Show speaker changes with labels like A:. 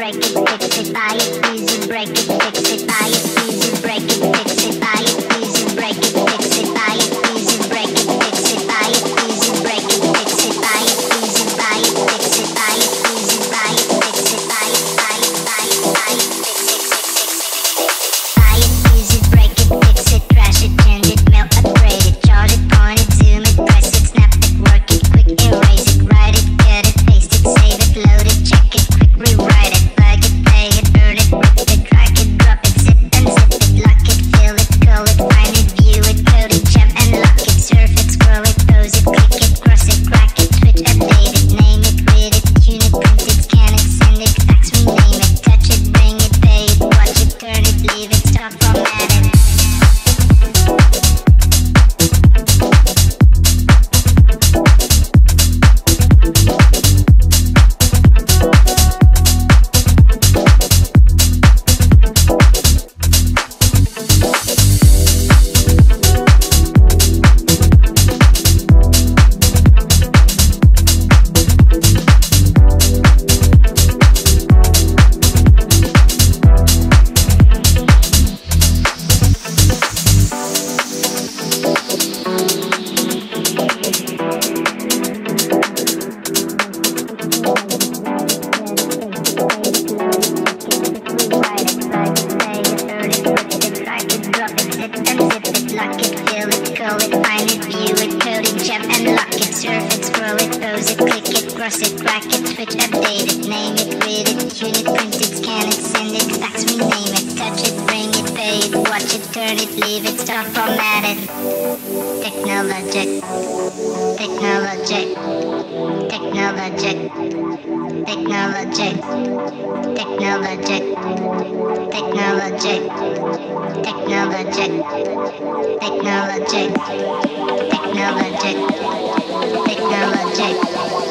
A: break it, fix it, buy it, easy, break it, fix it, buy it, easy. it, dump it, block it, fill it, curl it, find it, view it, code it, jump and lock it, surf it, scroll it, pose it, click it, cross it, crack switch, update it, name it, read it, tune print it, scan it, send it, fax, rename it, touch it, bring it, pay it, watch it, turn it, leave it, stop, format. Technologic technologic, technologic, technologic, technologic, technologic, technologic, technologic, technologic, technologic.